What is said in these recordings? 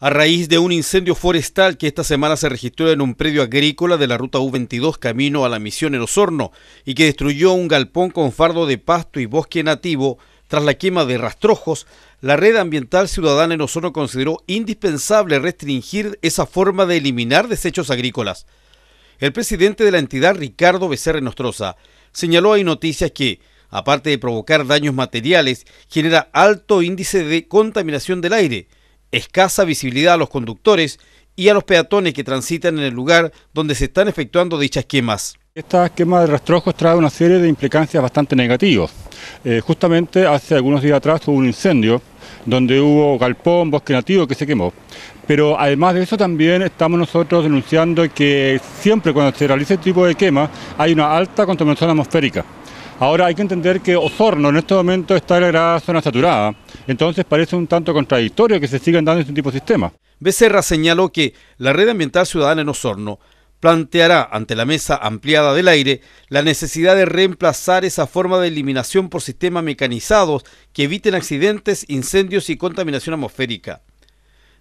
A raíz de un incendio forestal que esta semana se registró en un predio agrícola de la ruta U22 camino a la misión en Osorno y que destruyó un galpón con fardo de pasto y bosque nativo tras la quema de rastrojos, la red ambiental ciudadana en Osorno consideró indispensable restringir esa forma de eliminar desechos agrícolas. El presidente de la entidad, Ricardo Becerra Nostroza, señaló hay noticias que, aparte de provocar daños materiales, genera alto índice de contaminación del aire, escasa visibilidad a los conductores y a los peatones que transitan en el lugar donde se están efectuando dichas quemas. Esta quema de rastrojos trae una serie de implicancias bastante negativas. Eh, justamente hace algunos días atrás hubo un incendio donde hubo galpón, bosque nativo que se quemó. Pero además de eso también estamos nosotros denunciando que siempre cuando se realiza este tipo de quema hay una alta contaminación atmosférica. Ahora hay que entender que Osorno en este momento está en la zona saturada, entonces parece un tanto contradictorio que se sigan dando este tipo de sistemas. Becerra señaló que la red ambiental ciudadana en Osorno planteará ante la mesa ampliada del aire la necesidad de reemplazar esa forma de eliminación por sistemas mecanizados que eviten accidentes, incendios y contaminación atmosférica.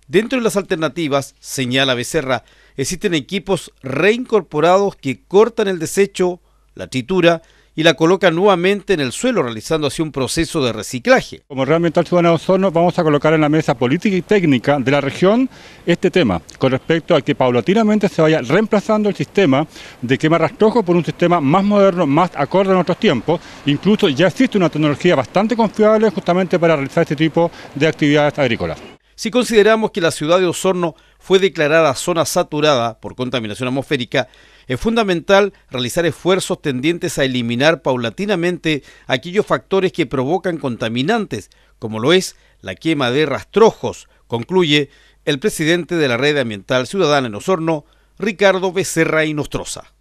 Dentro de las alternativas, señala Becerra, existen equipos reincorporados que cortan el desecho, la tritura y la coloca nuevamente en el suelo, realizando así un proceso de reciclaje. Como realmente al ciudadano Osorno vamos a colocar en la mesa política y técnica de la región este tema, con respecto a que paulatinamente se vaya reemplazando el sistema de quema rastrojo por un sistema más moderno, más acorde a nuestros tiempos. Incluso ya existe una tecnología bastante confiable justamente para realizar este tipo de actividades agrícolas. Si consideramos que la ciudad de Osorno fue declarada zona saturada por contaminación atmosférica, es fundamental realizar esfuerzos tendientes a eliminar paulatinamente aquellos factores que provocan contaminantes, como lo es la quema de rastrojos, concluye el presidente de la Red Ambiental Ciudadana en Osorno, Ricardo Becerra y Nostroza.